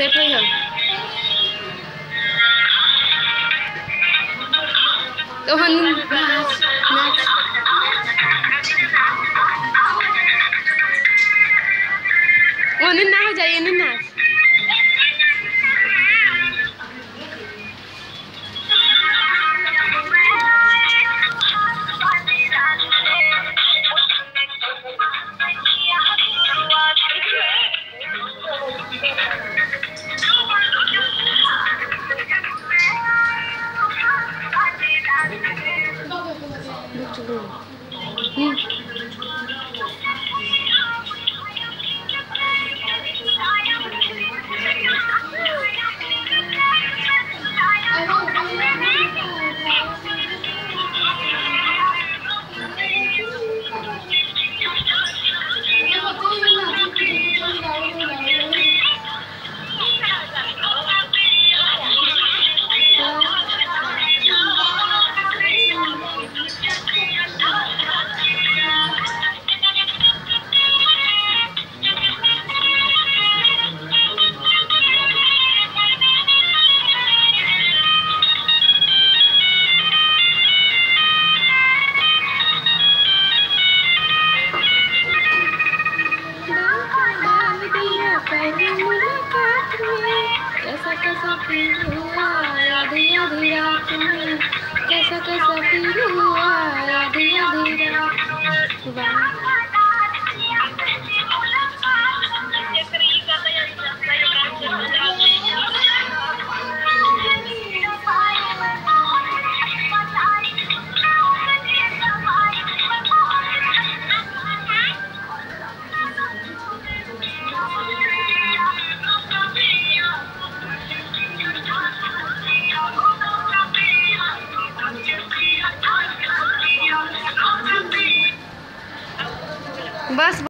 Set हो हम? तो हम नाच नाच ओने ना हो जाइए ना नाच Look to me. Hmm. कैसा कैसा फील हुआ आधी आधी रात कैसा कैसा फील हुआ आधी आधी बस